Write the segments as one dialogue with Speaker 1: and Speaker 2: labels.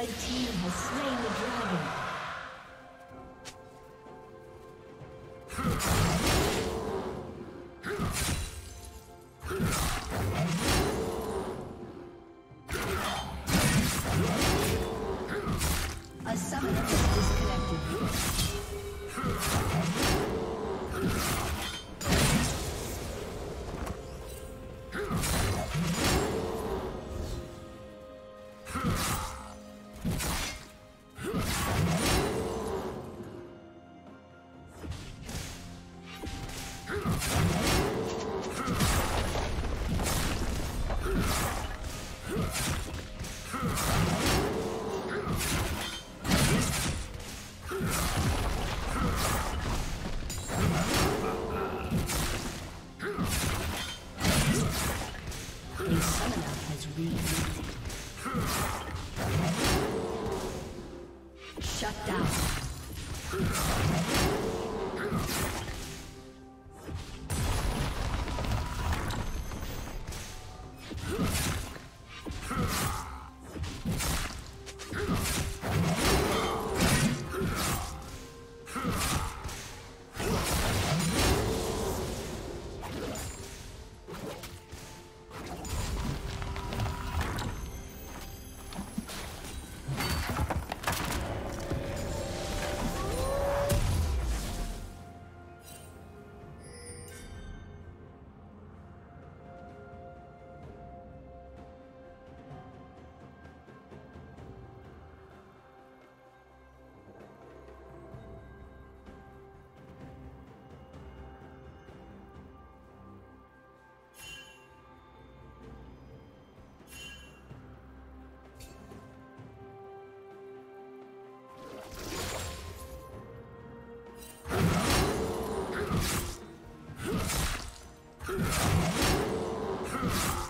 Speaker 1: Red team has slain the dragon. A summoner disconnected. Thank you.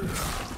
Speaker 1: Yeah.